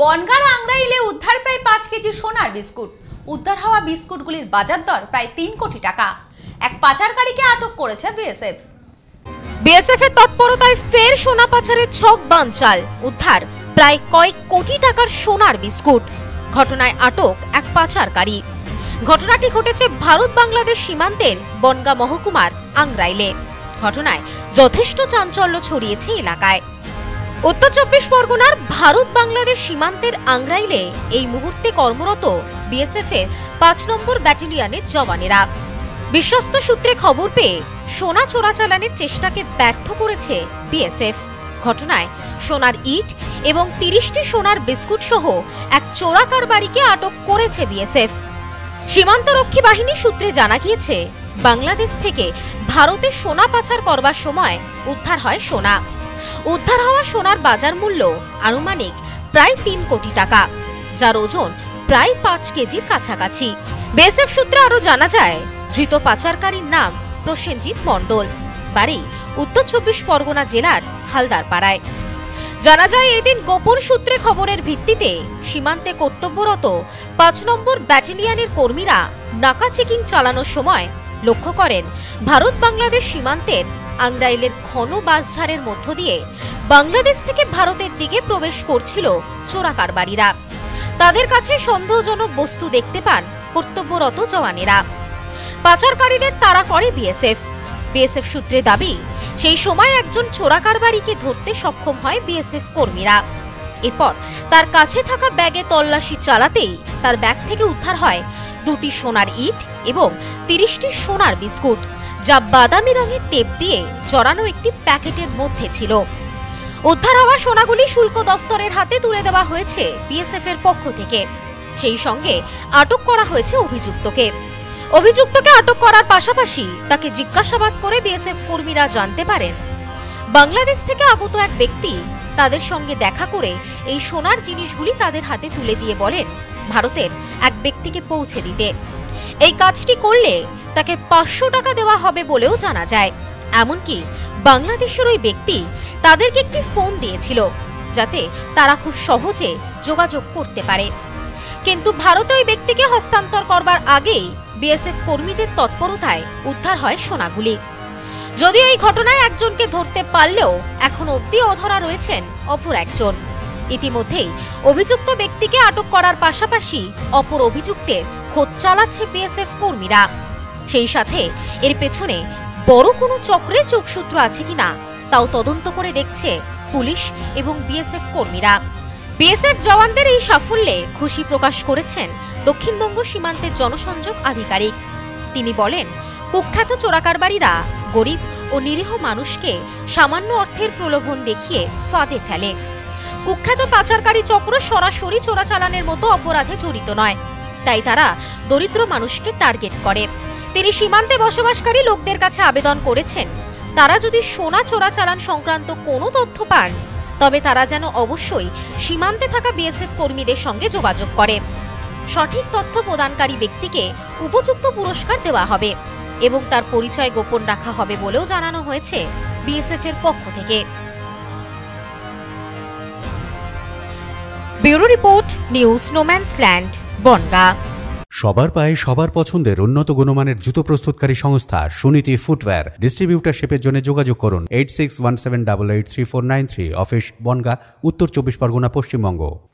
বনগার আংরাইলে উদ্ধার প্রায় পাঁচ কেজি সোনার বিস্কুট। উদ্ধার হওয়া বিস্কুটগুলির বাজার দর প্রায় তিন কোটি টাকা। এক পাচারকারীকে আটক করেছে বিএসএফ। বিএসএফ এর তৎপরতায় ফের সোনা পাচারের ছক বানচাল। উদ্ধার প্রায় কয়েক কোটি টাকার সোনার বিস্কুট। ঘটনায় আটক এক পাচারকারী। ঘটনাটি ঘটেছে ভারত বাংলাদেশ সীমান্তের বনগা মহকুমার আংরাইলে। ঘটনায় যথেষ্ট চাঞ্চল্য ছড়িয়েছে এলাকায়। উত্তর চব্বিশ পরগনার ভারত বাংলাদেশ সীমান্তের আংরাইলে এই মুহূর্তে কর্মরত বিএসএফ এর পাঁচ নম্বর ব্যাটালিয়নের জওয়ানেরা। বিশ্বস্ত সূত্রে খবর পেয়ে সোনা চোরাচালানের চেষ্টাকে ব্যর্থ করেছে বিএসএফ ঘটনায় সোনার ইট এবং তিরিশটি সোনার বিস্কুট সহ এক চোরা কারবারিকে আটক করেছে বিএসএফ সীমান্তরক্ষী বাহিনী সূত্রে জানা গিয়েছে, বাংলাদেশ থেকে ভারতে সোনা পাচার করবার সময় উদ্ধার হয় সোনা। উদ্ধার হওয়া সোনার বাজার মূল্য আনুমানিক প্রায় তিন কোটি টাকা, যার ওজন প্রায় পাঁচ কেজির কাছাকাছি। বেসএফ সূত্রে আরও জানা যায়, ধৃত পাচারকারীর নাম প্রসেনজিৎ মণ্ডল, বাড়ি উত্তর চব্বিশ পরগনা জেলার হালদার পাড়ায় জানা যায়, এদিন গোপন সূত্রে খবরের ভিত্তিতে সীমান্তে কর্তব্যরত পাঁচ নম্বর ব্যাটালিয়নের কর্মীরা নাকা চেকিং চালানোর সময় লক্ষ্য করেন ভারত বাংলাদেশ সীমান্তের আংরাইলের ঘন বাসঝাড়ের মধ্য দিয়ে বাংলাদেশ থেকে ভারতের দিকে প্রবেশ করছিল চোরা কারবারিরা। তাদের কাছে সন্দেহজনক বস্তু দেখতে পান কর্তব্যরত জওয়ানেরা। পাচারকারীদের তাড়া করে বিএসএফ। বিএসএফ সূত্রে দাবি, সেই সময় একজন চোরা কারবারিকে ধরতে সক্ষম হয় বিএসএফ কর্মীরা। এরপর তার কাছে থাকা ব্যাগে তল্লাশি চালাতেই তার ব্যাগ থেকে উদ্ধার হয় দুটি সোনার ইট এবং তিরিশটি সোনার বিস্কুট। যা বাদামি রঙের টেপ দিয়ে জড়ানো একটি প্যাকেটের মধ্যে ছিল। উদ্ধার হওয়া সোনাগুলি শুল্ক দফতরের হাতে তুলে দেওয়া হয়েছে বিএসএফ এর পক্ষ থেকে। সেই সঙ্গে আটক করা হয়েছে অভিযুক্তকে। অভিযুক্তকে আটক করার পাশাপাশি তাকে জিজ্ঞাসাবাদ করে বিএসএফ কর্মীরা জানতে পারেন। বাংলাদেশ থেকে আগত এক ব্যক্তি তাদের সঙ্গে দেখা করে এই সোনার জিনিসগুলি তাদের হাতে তুলে দিয়ে বলেন, ভারতের এক ব্যক্তিকে পৌঁছে দিতে। এই কাজটি করলে তাকে পাঁচশো টাকা দেওয়া হবে বলেও জানা যায়। এমনকি বাংলাদেশের ওই ব্যক্তি তাদেরকে একটি ফোন দিয়েছিল, যাতে তারা খুব সহজে যোগাযোগ করতে পারে। কিন্তু ভারত ওই ব্যক্তিকে হস্তান্তর করবার আগেই বিএসএফ কর্মীদের তৎপরতায় উদ্ধার হয় সোনাগুলি। যদিও এই ঘটনায় একজনকে ধরতে পারলেও এখন অবধি অধরা রয়েছেন অপর একজন। ইতিমধ্যেই অভিযুক্ত ব্যক্তিকে আটক করার পাশাপাশি অপর অভিযুক্তের খোঁজ চালাচ্ছে বিএসএফ কর্মীরা। সেই সাথে এর পেছনে বড় কোনো চক্রে যোগসূত্র আছে কিনা তাও তদন্ত করে দেখছে পুলিশ এবং বিএসএফ কর্মীরা। বিএসএফ জওয়ানদের এই সাফল্যে খুশি প্রকাশ করেছেন দক্ষিণবঙ্গ সীমান্তের জনসংযোগ আধিকারিক। তিনি বলেন, কুখ্যাত চোরাকারবারীরা গরিব ও নিরীহ মানুষকে সামান্য অর্থের প্রলোভন দেখিয়ে ফাঁদে ফেলে। কুখ্যাত পাচারকারী চক্র সরাসরি চোরাচালানের মতো অপরাধে জড়িত নয়। তাই তারা দরিদ্র মানুষকে টার্গেট করে। তিনি সীমান্তে বসবাসকারী লোকদের কাছে আবেদন করেছেন, তারা যদি সোনা চোরাচালান সংক্রান্ত কোনো তথ্য পান, তবে তারা যেন অবশ্যই সীমান্তে থাকা বিএসএফ কর্মীদের সঙ্গে যোগাযোগ করে। সঠিক তথ্য প্রদানকারী ব্যক্তিকে উপযুক্ত পুরস্কার দেওয়া হবে। এবং তার পরিচয় গোপন রাখা হবে বলেও জানানো হয়েছে বিএসএফ এর পক্ষ থেকে। Bureau report, news no man's land, Bongaon. সবার পায়ে সবার পছন্দের উন্নত গুণমানের জুতো প্রস্তুতকারী সংস্থা সুনীতি ফুটওয়্যার ডিস্ট্রিবিউটারশিপের জন্য যোগাযোগ করুন eight six one seven double eight three four nine three, office Bongaon, উত্তর চব্বিশ পরগনা, পশ্চিমবঙ্গ।